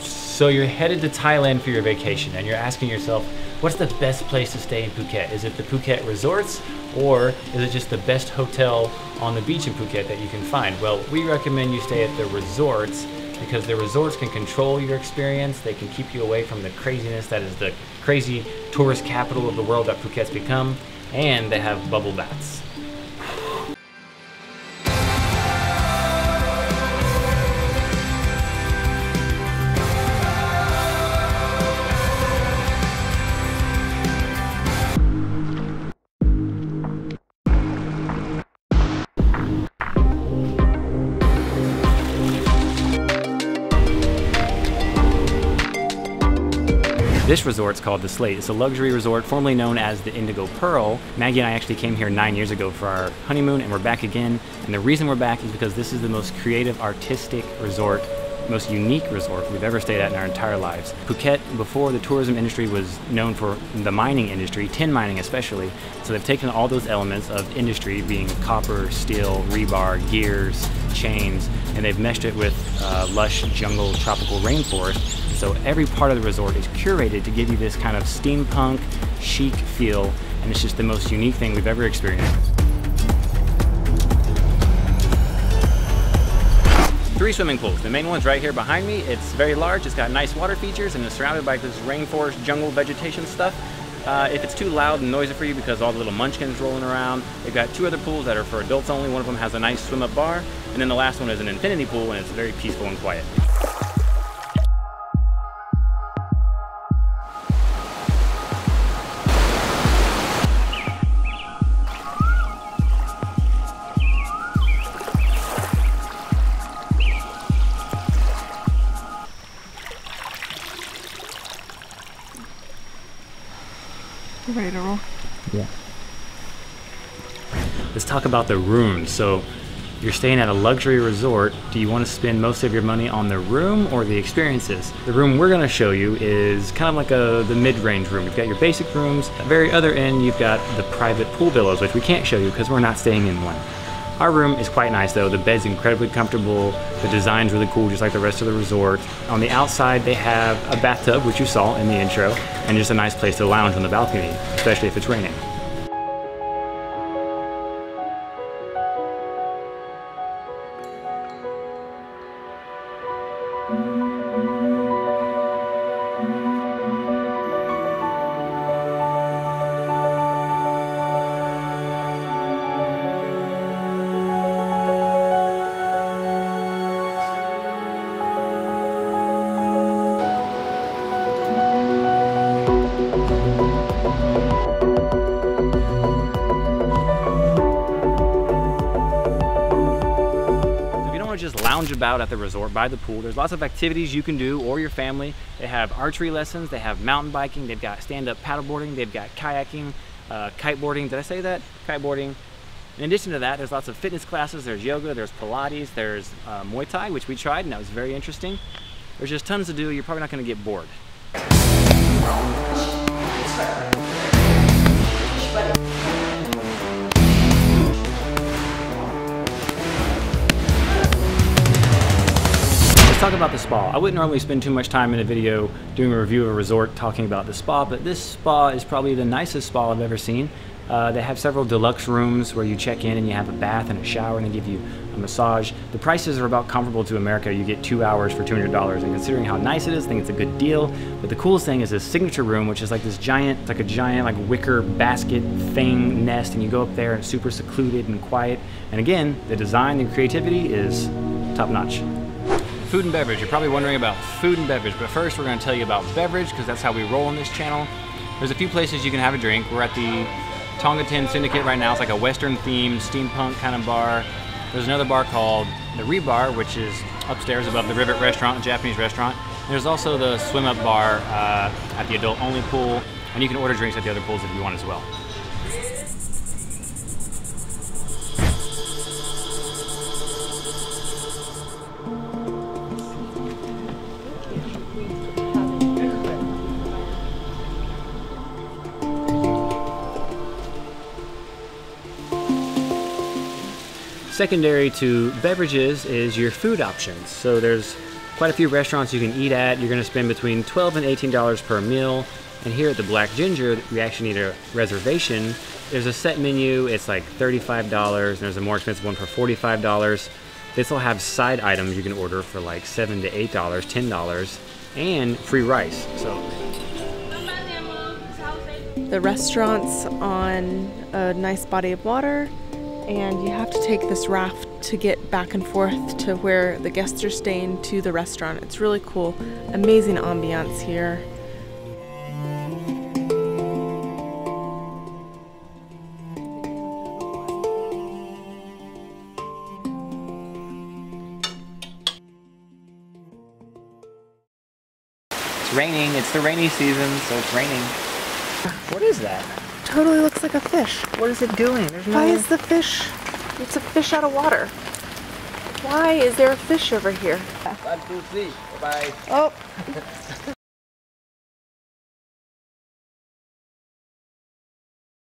So you're headed to Thailand for your vacation and you're asking yourself, what's the best place to stay in Phuket? Is it the Phuket resorts or is it just the best hotel on the beach in Phuket that you can find? Well, we recommend you stay at the resorts because the resorts can control your experience. They can keep you away from the craziness that is the crazy tourist capital of the world that Phuket's become. And they have bubble baths. This resort's called the Slate. It's a luxury resort formerly known as the Indigo Pearl. Maggie and I actually came here nine years ago for our honeymoon and we're back again. And the reason we're back is because this is the most creative, artistic resort most unique resort we've ever stayed at in our entire lives. Phuket, before the tourism industry was known for the mining industry, tin mining especially, so they've taken all those elements of industry, being copper, steel, rebar, gears, chains, and they've meshed it with uh, lush jungle tropical rainforest so every part of the resort is curated to give you this kind of steampunk, chic feel, and it's just the most unique thing we've ever experienced. Three swimming pools. The main one's right here behind me. It's very large, it's got nice water features, and it's surrounded by this rainforest jungle vegetation stuff. Uh, if it's too loud and noisy for you because all the little munchkins rolling around, they've got two other pools that are for adults only. One of them has a nice swim up bar, and then the last one is an infinity pool and it's very peaceful and quiet. Ready to roll? Yeah. Let's talk about the rooms. So you're staying at a luxury resort. Do you want to spend most of your money on the room or the experiences? The room we're going to show you is kind of like a the mid-range room. You've got your basic rooms. At the very other end, you've got the private pool villas, which we can't show you because we're not staying in one. Our room is quite nice though. The bed's incredibly comfortable. The design's really cool, just like the rest of the resort. On the outside, they have a bathtub, which you saw in the intro, and just a nice place to lounge on the balcony, especially if it's raining. Lounge about at the resort by the pool. There's lots of activities you can do or your family. They have archery lessons, they have mountain biking, they've got stand-up paddleboarding, they've got kayaking, uh, kiteboarding. Did I say that? Kiteboarding. In addition to that, there's lots of fitness classes. There's yoga, there's Pilates, there's uh, Muay Thai, which we tried and that was very interesting. There's just tons to do. You're probably not going to get bored. About the spa. I wouldn't normally spend too much time in a video doing a review of a resort talking about the spa, but this spa is probably the nicest spa I've ever seen. Uh, they have several deluxe rooms where you check in and you have a bath and a shower and they give you a massage. The prices are about comparable to America. You get two hours for $200 and considering how nice it is, I think it's a good deal. But the coolest thing is this signature room, which is like this giant, like a giant like wicker basket thing nest and you go up there and it's super secluded and quiet. And again, the design and creativity is top notch food and beverage. You're probably wondering about food and beverage, but first we're going to tell you about beverage because that's how we roll on this channel. There's a few places you can have a drink. We're at the Tonga Tin Syndicate right now. It's like a Western themed steampunk kind of bar. There's another bar called the Rebar, which is upstairs above the Rivet Restaurant, a Japanese restaurant. There's also the swim up bar uh, at the adult only pool, and you can order drinks at the other pools if you want as well. Secondary to beverages is your food options. So there's quite a few restaurants you can eat at. You're going to spend between 12 and 18 dollars per meal. And here at the Black Ginger, we actually need a reservation. There's a set menu. It's like $35, and there's a more expensive one for $45. This will have side items you can order for like seven to eight dollars, ten dollars, and free rice. So The restaurant's on a nice body of water, and you have to take this raft to get back and forth to where the guests are staying to the restaurant. It's really cool. Amazing ambiance here. it's raining. It's the rainy season, so it's raining. What is that? Totally looks like a fish. What is it doing? There's Why is the fish? It's a fish out of water. Why is there a fish over here? One, two, three. Bye. Oh,